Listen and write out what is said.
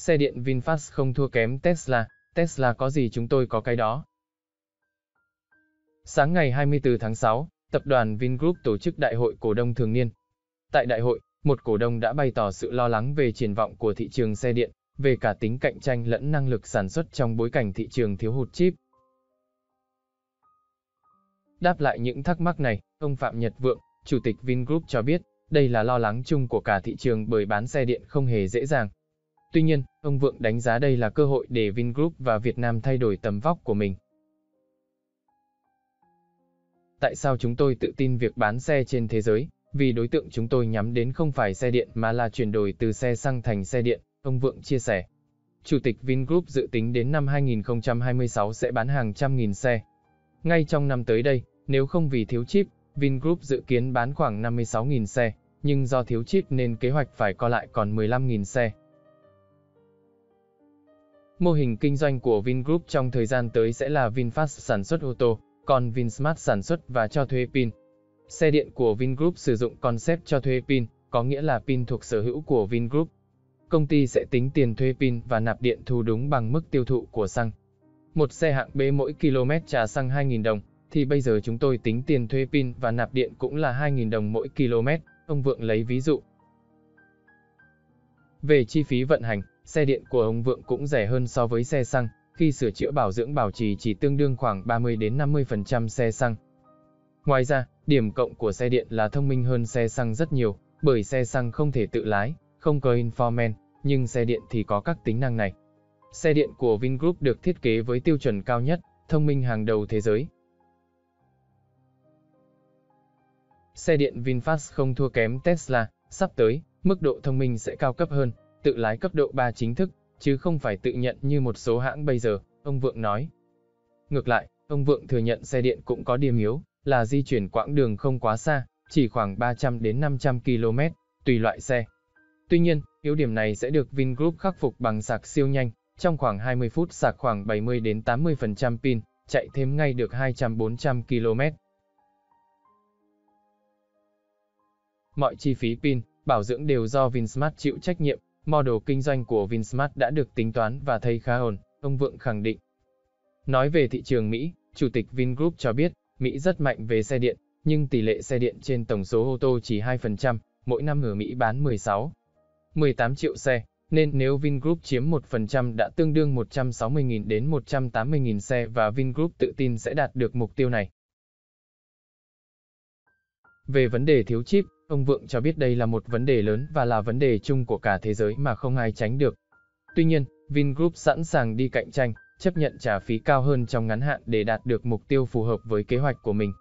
Xe điện VinFast không thua kém Tesla, Tesla có gì chúng tôi có cái đó. Sáng ngày 24 tháng 6, tập đoàn Vingroup tổ chức đại hội cổ đông thường niên. Tại đại hội, một cổ đông đã bày tỏ sự lo lắng về triển vọng của thị trường xe điện, về cả tính cạnh tranh lẫn năng lực sản xuất trong bối cảnh thị trường thiếu hụt chip. Đáp lại những thắc mắc này, ông Phạm Nhật Vượng, Chủ tịch Vingroup cho biết, đây là lo lắng chung của cả thị trường bởi bán xe điện không hề dễ dàng. Tuy nhiên, ông Vượng đánh giá đây là cơ hội để Vingroup và Việt Nam thay đổi tầm vóc của mình. Tại sao chúng tôi tự tin việc bán xe trên thế giới? Vì đối tượng chúng tôi nhắm đến không phải xe điện mà là chuyển đổi từ xe xăng thành xe điện, ông Vượng chia sẻ. Chủ tịch Vingroup dự tính đến năm 2026 sẽ bán hàng trăm nghìn xe. Ngay trong năm tới đây, nếu không vì thiếu chip, Vingroup dự kiến bán khoảng 56.000 xe, nhưng do thiếu chip nên kế hoạch phải co lại còn 15.000 xe. Mô hình kinh doanh của Vingroup trong thời gian tới sẽ là VinFast sản xuất ô tô, còn Vinsmart sản xuất và cho thuê pin. Xe điện của Vingroup sử dụng concept cho thuê pin, có nghĩa là pin thuộc sở hữu của Vingroup. Công ty sẽ tính tiền thuê pin và nạp điện thu đúng bằng mức tiêu thụ của xăng. Một xe hạng B mỗi km trả xăng 2.000 đồng, thì bây giờ chúng tôi tính tiền thuê pin và nạp điện cũng là 2.000 đồng mỗi km, ông Vượng lấy ví dụ. Về chi phí vận hành, xe điện của ông Vượng cũng rẻ hơn so với xe xăng, khi sửa chữa bảo dưỡng bảo trì chỉ tương đương khoảng 30 đến 50% xe xăng. Ngoài ra, điểm cộng của xe điện là thông minh hơn xe xăng rất nhiều, bởi xe xăng không thể tự lái, không có infotainment, nhưng xe điện thì có các tính năng này. Xe điện của Vingroup được thiết kế với tiêu chuẩn cao nhất, thông minh hàng đầu thế giới. Xe điện VinFast không thua kém Tesla, sắp tới, mức độ thông minh sẽ cao cấp hơn, tự lái cấp độ 3 chính thức, chứ không phải tự nhận như một số hãng bây giờ, ông Vượng nói. Ngược lại, ông Vượng thừa nhận xe điện cũng có điểm yếu, là di chuyển quãng đường không quá xa, chỉ khoảng 300 đến 500 km, tùy loại xe. Tuy nhiên, yếu điểm này sẽ được Vingroup khắc phục bằng sạc siêu nhanh, trong khoảng 20 phút sạc khoảng 70 đến 80% pin, chạy thêm ngay được 200-400 km. Mọi chi phí pin, bảo dưỡng đều do Vinsmart chịu trách nhiệm, model kinh doanh của Vinsmart đã được tính toán và thấy khá ổn, ông Vượng khẳng định. Nói về thị trường Mỹ, Chủ tịch Vingroup cho biết, Mỹ rất mạnh về xe điện, nhưng tỷ lệ xe điện trên tổng số ô tô chỉ 2%, mỗi năm ở Mỹ bán 16, 18 triệu xe, nên nếu Vingroup chiếm 1% đã tương đương 160.000 đến 180.000 xe và Vingroup tự tin sẽ đạt được mục tiêu này. Về vấn đề thiếu chip, ông Vượng cho biết đây là một vấn đề lớn và là vấn đề chung của cả thế giới mà không ai tránh được. Tuy nhiên, Vingroup sẵn sàng đi cạnh tranh, chấp nhận trả phí cao hơn trong ngắn hạn để đạt được mục tiêu phù hợp với kế hoạch của mình.